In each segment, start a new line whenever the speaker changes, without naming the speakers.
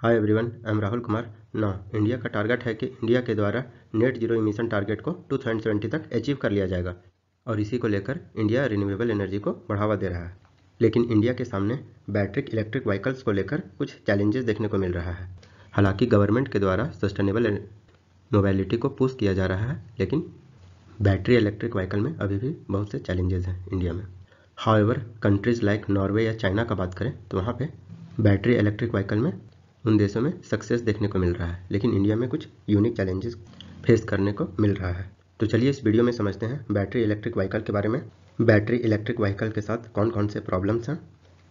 Hi everyone I am Rahul Kumar ना India का target है कि इंडिया के द्वारा नेट ज़ीरो इमिशन टारगेट को 2020 तक अचीव कर लिया जाएगा और इसी को लेकर इंडिया रिन्यूएबल एनर्जी को बढ़ावा दे रहा है। लेकिन इंडिया के सामने बैटरिक इलेक्ट्रिक व्हीकल्स को लेकर कुछ चैलेंजेस देखने को मिल रहा है। हालाँकि गवर्नमेंट के द्वारा सस्टेनेबल मोबाइलिटी को पुश किया जा रहा है, लेकिन बैटरी इलेक्ट्रिक व्हीकल में अभी भी बहुत से चैलेंजेस हैं इंडिया में। हाउएवर कंट्रीज़ लाइक नॉर्वे या चाइना का बात करें तो वहाँ पे बैटरी इलेक्ट्रिक व्हीकल में उन देशों में सक्सेस देखने को मिल रहा है, लेकिन इंडिया में कुछ यूनिक चैलेंजेस फेस करने को मिल रहा है। तो चलिए इस वीडियो में समझते हैं बैटरी इलेक्ट्रिक व्हीकल के बारे में। बैटरी इलेक्ट्रिक व्हीकल के साथ कौन कौन से प्रॉब्लम्स हैं?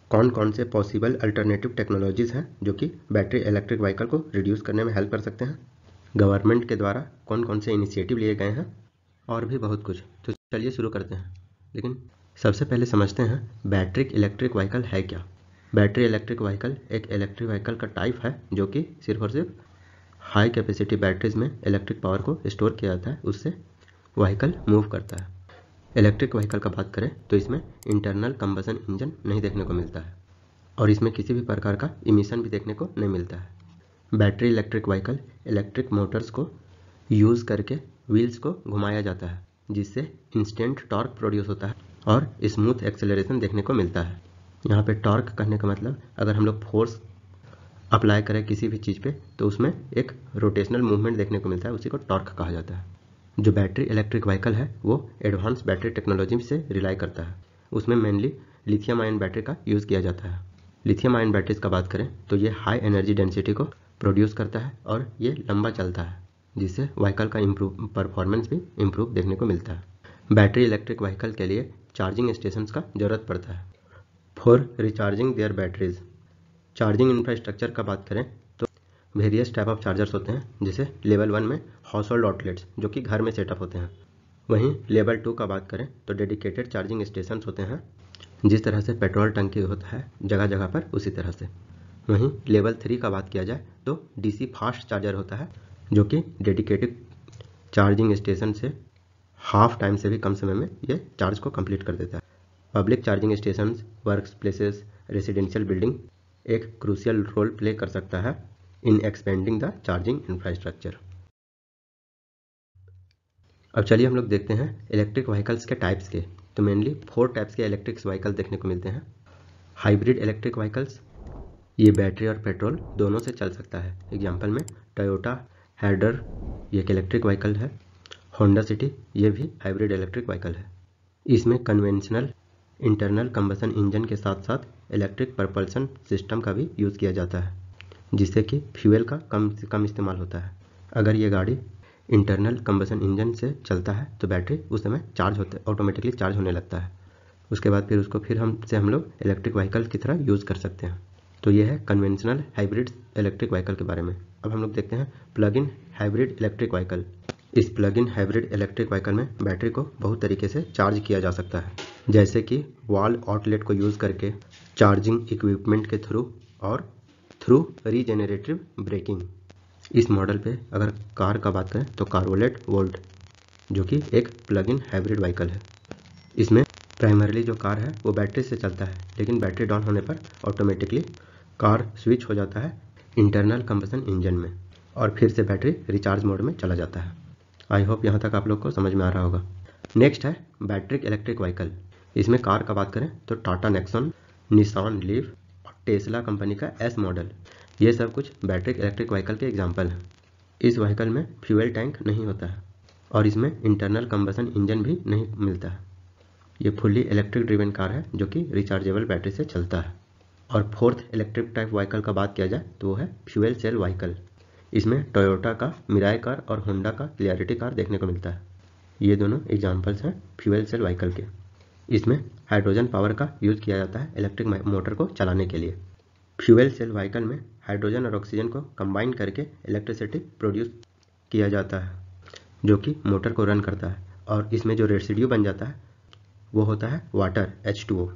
कौन कौन से पॉसिबल अल्टरनेटिव टेक्नोलॉजीज़ हैं जो कि बैटरी इलेक्ट्रिक व्हीकल को रिड्यूस करने में हेल्प कर सकते हैं? गवर्नमेंट के द्वारा कौन कौन से इनिशिएटिव लिए गए हैं? और भी बहुत कुछ। तो चलिए शुरू करते हैं। लेकिन सबसे पहले समझते हैं बैटरी इलेक्ट्रिक व्हीकल है क्या? बैटरी इलेक्ट्रिक व्हीकल, एक इलेक्ट्रिक व्हीकल का टाइप है, जो कि सिर्फ़ और सिर्फ़ हाई कैपेसिटी बैटरीज में इलेक्ट्रिक पावर को स्टोर किया जाता है, उससे व्हीकल मूव करता है। इलेक्ट्रिक व्हीकल का बात करें तो इसमें इंटरनल कंबसन इंजन नहीं देखने को मिलता है, और इसमें किसी भी प्रकार का इमिशन भी देखने को नहीं मिलता है। Battery electric vehicle, electric motors को यूज़ करके व्हील्स को घुमाया जाता है, जिससे इंस्टेंट टॉर्क प्रोड्यूस होता है, और स्मूथ एक्सेलरेशन देखने को मिलता है। यहाँ पे टॉर्क कहने का मतलब अगर हम लोग फोर्स अप्लाई करें किसी भी चीज़ पे तो उसमें एक रोटेशनल मूवमेंट देखने को मिलता है, उसी को टॉर्क कहा जाता है। जो बैटरी इलेक्ट्रिक व्हीकल है, वो एडवांस बैटरी टेक्नोलॉजी से रिलाई करता है। उसमें मेनली लिथियम आयन बैटरी का यूज़ किया जाता है। लिथियम आयन बैटरीज का बात करें तो ये हाई एनर्जी डेंसिटी को प्रोड्यूस करता है और ये लंबा चलता है, जिससे व्हीकल का इम्प्रूव परफॉर्मेंस भी इम्प्रूव देखने को मिलता है। बैटरी इलेक्ट्रिक व्हीकल के लिए चार्जिंग स्टेशन का ज़रूरत पड़ता है। For recharging their batteries charging infrastructure का बात करें तो वेरियस टाइप ऑफ़ चार्जर्स होते हैं, जैसे लेवल वन में हाउस होल्ड आउटलेट्स जो कि घर में सेटअप होते हैं। वहीं लेवल टू का बात करें तो डेडिकेटेड चार्जिंग स्टेशन होते हैं, जिस तरह से पेट्रोल टंकी होता है जगह जगह पर उसी तरह से। वहीं लेवल थ्री का बात किया जाए तो डीसी फास्ट चार्जर होता है, जो कि डेडिकेटेड चार्जिंग स्टेशन से हाफ़ टाइम से भी कम समय में ये चार्ज को कंप्लीट कर देता है। Public charging station work places residential building एक क्रूशियल रोल प्ले कर सकता है in expanding the charging infrastructure अब चलिए हम लोग देखते हैं इलेक्ट्रिक व्हीकल्स के टाइप्स के। तो मेनली फोर टाइप्स के इलेक्ट्रिक व्हीकल देखने को मिलते हैं। हाइब्रिड इलेक्ट्रिक व्हीकल्स ये बैटरी और पेट्रोल दोनों से चल सकता है। एग्ज़ाम्पल में टोयोटा हैडर ये एक इलेक्ट्रिक व्हीकल है। होंडा सिटी ये भी हाइब्रिड इलेक्ट्रिक व्हीकल है। इसमें कन्वेंशनल इंटरनल कंबसन इंजन के साथ साथ इलेक्ट्रिक प्रपल्सन सिस्टम का भी यूज़ किया जाता है, जिससे कि फ्यूल का कम से कम इस्तेमाल होता है। अगर ये गाड़ी इंटरनल कंबसन इंजन से चलता है तो बैटरी उस समय चार्ज होते ऑटोमेटिकली चार्ज होने लगता है। उसके बाद फिर उसको फिर हम, से हम लोग इलेक्ट्रिक व्हीकल की तरह यूज़ कर सकते हैं। तो ये है कन्वेंशनल हाइब्रिड इलेक्ट्रिक व्हीकल के बारे में। अब हम लोग देखते हैं plug in hybrid electric vehicle इस plug in hybrid electric vehicle में बैटरी को बहुत तरीके से चार्ज किया जा सकता है। जैसे कि वॉल आउटलेट को यूज़ करके चार्जिंग इक्विपमेंट के थ्रू और थ्रू रीजेनरेटिव ब्रेकिंग इस मॉडल पे अगर कार का बात करें तो कार्बोलेट वोल्ट जो कि एक प्लग इन हाइब्रिड व्हीकल है। इसमें प्राइमरली जो कार है, वो बैटरी से चलता है, लेकिन बैटरी डाउन होने पर ऑटोमेटिकली कार स्विच हो जाता है इंटरनल कंबसन इंजन में और फिर से बैटरी रिचार्ज मोड में चला जाता है। आई होप यहाँ तक आप लोग को समझ में आ रहा होगा। नेक्स्ट है बैटरिक इलेक्ट्रिक व्हीकल इसमें कार का बात करें तो टाटा नेक्सन निशान लीव और टेस्ला कंपनी का एस मॉडल ये सब कुछ बैटरिक इलेक्ट्रिक व्हीकल के एग्ज़ाम्पल हैं। इस व्हीकल में फ्यूल टैंक नहीं होता है और इसमें इंटरनल कंबसन इंजन भी नहीं मिलता है। ये फुल्ली इलेक्ट्रिक ड्रिवन कार है जो कि रिचार्जेबल बैटरी से चलता है। और फोर्थ इलेक्ट्रिक टाइप व्हीकल का बात किया जाए तो वो है फ्यूल सेल व्हीकल इसमें टोयोटा का मिराई कार और होंडा का क्लियरिटी कार देखने को मिलता है। ये दोनों एग्जाम्पल्स हैं फ्यूल सेल व्हीकल के। इसमें हाइड्रोजन पावर का यूज़ किया जाता है इलेक्ट्रिक मोटर को चलाने के लिए। फ्यूल सेल व्हीकल में हाइड्रोजन और ऑक्सीजन को कंबाइन करके इलेक्ट्रिसिटी प्रोड्यूस किया जाता है, जो कि मोटर को रन करता है। और इसमें जो रेसिड्यू बन जाता है, वो होता है water H two O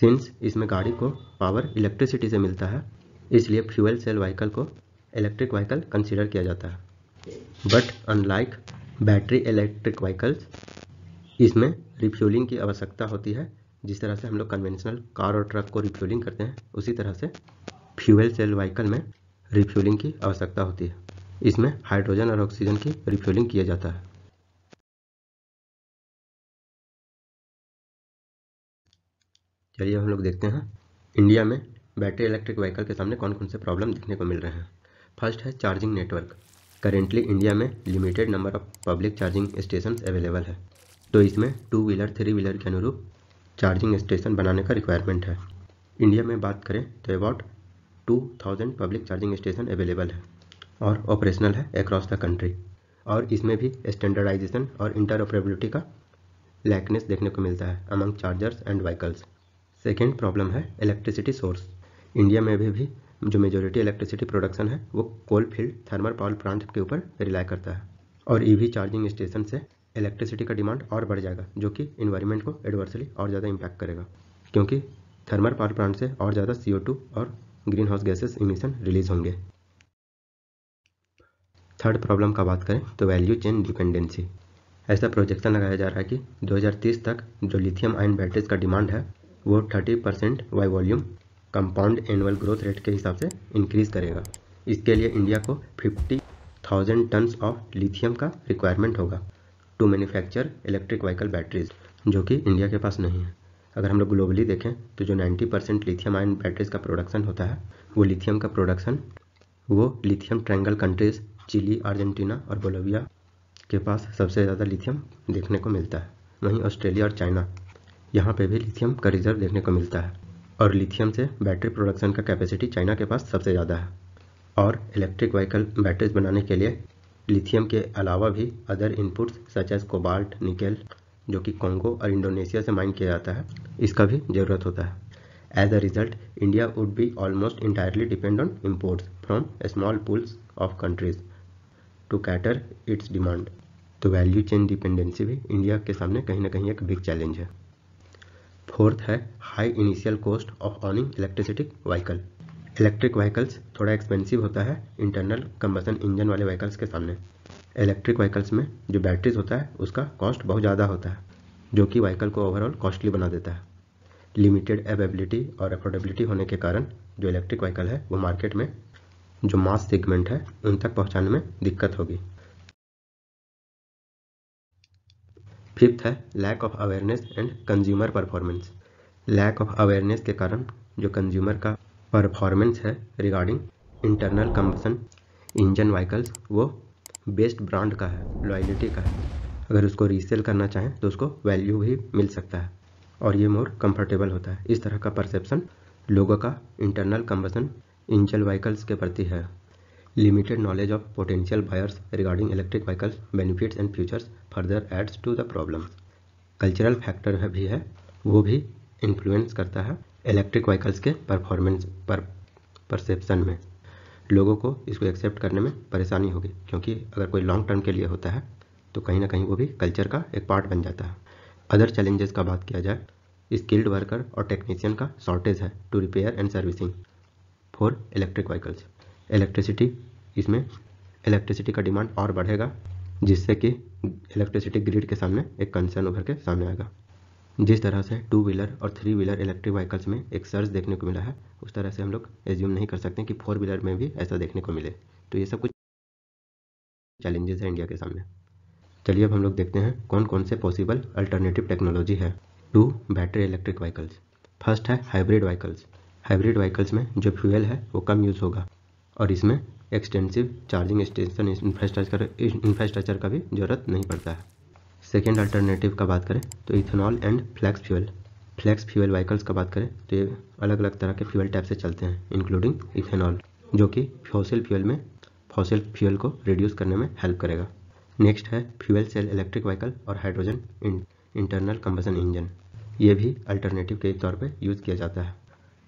since इसमें गाड़ी को पावर इलेक्ट्रिसिटी से मिलता है, इसलिए फ्यूल सेल व्हीकल को इलेक्ट्रिक व्हीकल कंसिडर किया जाता है। But unlike battery electric vehicles इसमें रिफ्यूलिंग की आवश्यकता होती है। जिस तरह से हम लोग कन्वेंशनल कार और ट्रक को रिफ्यूलिंग करते हैं, उसी तरह से फ्यूल सेल व्हीकल में रिफ्यूलिंग की आवश्यकता होती है। इसमें हाइड्रोजन और ऑक्सीजन की रिफ्यूलिंग किया जाता है। चलिए हम लोग देखते हैं इंडिया में बैटरी इलेक्ट्रिक व्हीकल के सामने कौन कौन से प्रॉब्लम देखने को मिल रहे हैं। फ़र्स्ट है चार्जिंग नेटवर्क। करेंटली इंडिया में limited number of public charging station available है। तो इसमें टू व्हीलर थ्री व्हीलर के अनुरूप चार्जिंग स्टेशन बनाने का रिक्वायरमेंट है। इंडिया में बात करें तो about two thousand public charging station available है और ऑपरेशनल है अक्रॉस द कंट्री और इसमें भी स्टैंडर्डाइजेशन और इंटरऑपरेबिलिटी का लैकनेस देखने को मिलता है among chargers and vehicles second problem है इलेक्ट्रिसिटी सोर्स इंडिया में भी, भी जो मेजोरिटी इलेक्ट्रिसिटी प्रोडक्शन है, वो coal field thermal power plant के ऊपर रिलाई करता है। और ईवी चार्जिंग स्टेशन से इलेक्ट्रिसिटी का डिमांड और बढ़ जाएगा, जो कि इन्वायरमेंट को एडवर्सली और ज़्यादा इम्पैक्ट करेगा। क्योंकि थर्मल पावर प्लांट से और ज़्यादा सी और greenhouse gases emission release होंगे। थर्ड प्रॉब्लम का बात करें तो वैल्यू चेन डिपेंडेंसी ऐसा प्रोजेक्शन लगाया जा रहा है कि 2030 तक जो लिथियम आयन बैटरीज का डिमांड है, वो 30 percent by volume compound annual growth rate के हिसाब से इंक्रीज करेगा। इसके लिए इंडिया को fifty thousand tons of lithium का रिक्वायरमेंट होगा to manufacture electric vehicle batteries जो कि इंडिया के पास नहीं है। अगर हम लोग ग्लोबली देखें तो जो 90 परसेंट लिथियम आयन बैटरीज का प्रोडक्शन होता है, वो लिथियम का प्रोडक्शन वो lithium triangle countries Chile Argentina और बोलोविया के पास सबसे ज़्यादा लिथियम देखने को मिलता है। वहीं ऑस्ट्रेलिया और चाइना यहाँ पे भी लिथियम का रिज़र्व देखने को मिलता है। और लिथियम से बैटरी प्रोडक्शन का कैपेसिटी चाइना के पास सबसे ज़्यादा है। और इलेक्ट्रिक व्हीकल बैटरीज बनाने के लिए लिथियम के अलावा भी other inputs such as cobalt, nickel, जो कि कॉन्गो और इंडोनेशिया से माइन किया जाता है, इसका भी ज़रूरत होता है। As a result India would be almost entirely depend on imports from small pools of countries to cater its demand तो वैल्यू चेन डिपेंडेंसी भी इंडिया के सामने कहीं ना कहीं एक बिग चैलेंज है। फोर्थ है high initial cost of owning electricity vehicle electric vehicles थोड़ा एक्सपेंसिव होता है इंटरनल कंबसन इंजन वाले व्हीकल्स के सामने. इलेक्ट्रिक व्हीकल्स में जो बैटरीज होता है, उसका कॉस्ट बहुत ज़्यादा होता है, जो कि व्हीकल को ओवरऑल कॉस्टली बना देता है. लिमिटेड अवेबिलिटी और अफोर्डेबिलिटी होने के कारण जो इलेक्ट्रिक व्हीकल है, वो मार्केट में जो मास सेगमेंट है, उन तक पहुँचाने में दिक्कत होगी. फिफ्थ है lack of awareness and consumer performance lack of awareness के कारण जो कंज्यूमर का परफॉर्मेंस है regarding internal combustion engine vehicles वो बेस्ट ब्रांड का है लॉयलिटी का है। अगर उसको रीसेल करना चाहें तो उसको वैल्यू भी मिल सकता है और ये मोर कंफर्टेबल होता है। इस तरह का परसेप्शन लोगों का इंटरनल कंबसन इंजन व्हीकल्स के प्रति है। Limited knowledge of potential buyers regarding electric vehicles, benefits and futures further adds to the problem. Cultural factor है भी है, वो भी इन्फ्लुएंस करता है इलेक्ट्रिक व्हीकल्स के परफॉर्मेंस पर परसेप्शन में। लोगों को इसको एक्सेप्ट करने में परेशानी होगी, क्योंकि अगर कोई लॉन्ग टर्म के लिए होता है तो कहीं ना कहीं वो भी कल्चर का एक पार्ट बन जाता है। अदर चैलेंजेस का बात किया जाए स्किल्ड वर्कर और टेक्नीशियन का शॉर्टेज है to repair and servicing for electric vehicles electricity इसमें इलेक्ट्रिसिटी का डिमांड और बढ़ेगा, जिससे कि इलेक्ट्रिसिटी ग्रिड के सामने एक कंसर्न उभर के सामने आएगा। जिस तरह से टू व्हीलर और थ्री व्हीलर इलेक्ट्रिक व्हीकल्स में एक सर्च देखने को मिला है, उस तरह से हम लोग एज्यूम नहीं कर सकते कि फोर व्हीलर में भी ऐसा देखने को मिले। तो ये सब कुछ चैलेंजेस है इंडिया के सामने। चलिए अब हम लोग देखते हैं कौन कौन से पॉसिबल अल्टरनेटिव टेक्नोलॉजी है to battery electric vehicles first है हाइब्रिड व्हीकल्स हाइब्रिड व्हीकल्स में जो फ्यूल है वो कम यूज़ होगा। और इसमें extensive charging station infrastructure infrastructure का भी ज़रूरत नहीं पड़ता है। सेकेंड अल्टरनेटिव का बात करें तो ethanol and flex fuel flex fuel vehicles का बात करें तो ये अलग अलग तरह के फ्यूल टाइप से चलते हैं इंक्लूडिंग इथेनॉल जो कि फॉसिल फ्यूल में फॉसिल फ्यूल को रिड्यूस करने में हेल्प करेगा। नेक्स्ट है फ्यूल सेल इलेक्ट्रिक व्हीकल और हाइड्रोजन इंटरनल कंबसन इंजन ये भी अल्टरनेटिव के तौर पर यूज़ किया जाता है।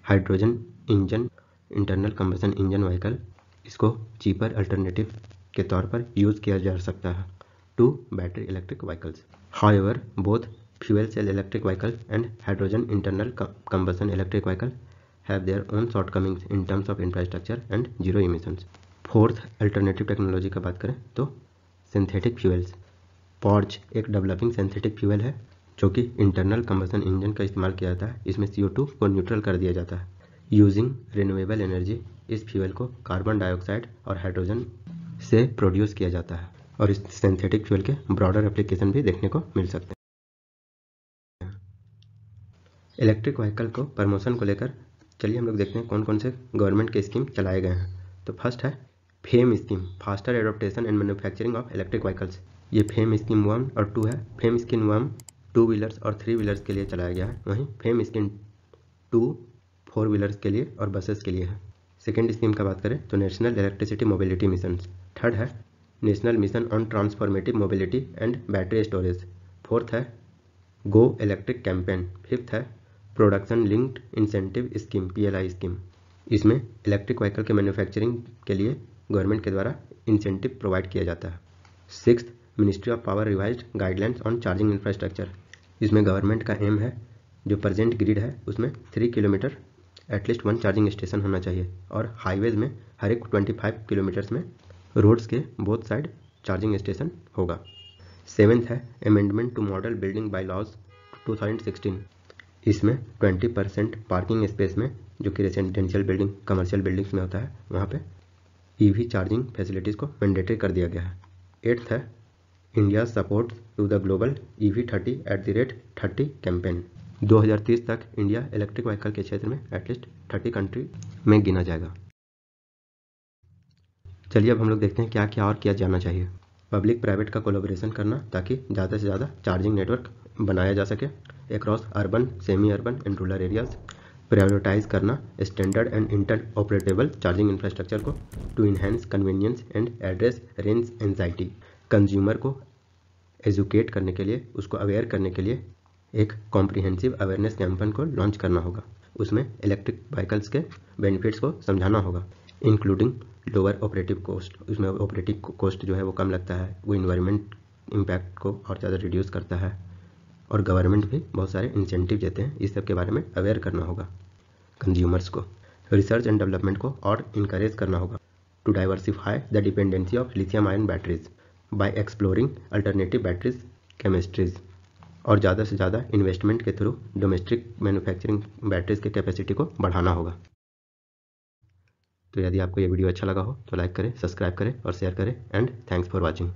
Hydrogen engine internal combustion engine vehicle इसको चीपर अल्टरनेटिव के तौर पर यूज़ किया जा सकता है। To battery electric vehicles however both fuel cell electric vehicle and hydrogen internal combustion electric vehicle have their own shortcomings in terms of infrastructure and zero emissions fourth alternative technology का बात करें तो synthetic fuels Porsche एक developing synthetic fuel है, जो कि internal combustion engine का इस्तेमाल किया जाता है। इसमें सी को न्यूट्रल कर दिया जाता है। यूजिंग रिन्यूएबल एनर्जी इस फ्यूल को कार्बन डाइऑक्साइड और हाइड्रोजन से प्रोड्यूस किया जाता है और इस सिंथेटिक फ्यूल के ब्रॉडर एप्लीकेशन भी देखने को मिल सकते हैं। इलेक्ट्रिक व्हीकल को प्रमोशन को लेकर चलिए हम लोग देखते हैं कौन कौन से गवर्नमेंट के स्कीम चलाए गए हैं। तो फ़र्स्ट है FAME scheme faster adoption and manufacturing of electric vehicles ये फेम स्कीम वन और टू है। FAME scheme one two wheelers और थ्री व्हीलर्स के लिए चलाया गया है। वहीं FAME scheme two four wheelers के लिए और बसेस के लिए है। सेकेंड स्कीम का बात करें तो national electricity mobility mission third है national mission on transformative mobility and battery storage. Fourth है गो इलेक्ट्रिक कैंपेन। फिफ्थ है production linked incentive scheme, PLI scheme. इसमें इलेक्ट्रिक व्हीकल के मैन्युफैक्चरिंग के लिए गवर्नमेंट के द्वारा इंसेंटिव प्रोवाइड किया जाता है। Six ministry of power revise guidelines on charging infrastructure. इसमें गवर्नमेंट का एम है, जो प्रजेंट ग्रिड है, उसमें three kilometer at least one charging station होना चाहिए। और हाईवेज में, हर एक ट्वेंटी फाइव किलोमीटर्स में रोड्स के बोथ साइड चार्जिंग स्टेशन होगा। सेवेंथ है amendment to model building bye laws to इसमें ट्वेंटी परसेंट पार्किंग स्पेस में, जो कि रेसिडेंशियल बिल्डिंग कमर्शियल बिल्डिंग्स में होता है, वहाँ पे ईवी चार्जिंग फैसिलिटीज़ को मैंडेटरी कर दिया गया है। एट्थ है India support to the global EV thirty at the rate thirty campaign 2030 तक इंडिया इलेक्ट्रिक व्हीकल के क्षेत्र में एटलीस्ट थर्टी कंट्री में गिना जाएगा। चलिए अब हम लोग देखते हैं क्या क्या और किया जाना चाहिए। पब्लिक प्राइवेट का कोलोब्रेशन करना ताकि ज़्यादा से ज़्यादा चार्जिंग नेटवर्क बनाया जा सके। Across urban semi urban and rural areas prioritize करना standard and interoperable charging infrastructure को to enhance convenience and address range anxiety consumer को एजुकेट करने के लिए, उसको अवेयर करने के लिए एक कॉम्प्रिहेंसिव अवेयरनेस कैंपेन को लॉन्च करना होगा। उसमें इलेक्ट्रिक व्हीकल्स के बेनिफिट्स को समझाना होगा इंक्लूडिंग लोअर ऑपरेटिव कॉस्ट उसमें ऑपरेटिव कॉस्ट जो है वो कम लगता है, वो इन्वायरमेंट इम्पैक्ट को और ज़्यादा रिड्यूस करता है, और गवर्नमेंट भी बहुत सारे इंसेंटिव देते हैं। इस सब के बारे में अवेयर करना होगा कंज्यूमर्स को। रिसर्च एंड डेवलपमेंट को और इनक्रेज करना होगा to diversify the dependency of lithium ion batteries by exploring alternative batteries chemistries और ज़्यादा से ज़्यादा इन्वेस्टमेंट के थ्रू डोमेस्टिक मैन्युफैक्चरिंग बैटरीज के कैपेसिटी को बढ़ाना होगा। तो यदि आपको ये वीडियो अच्छा लगा हो तो लाइक करें सब्सक्राइब करें और शेयर करें एंड थैंक्स फॉर वॉचिंग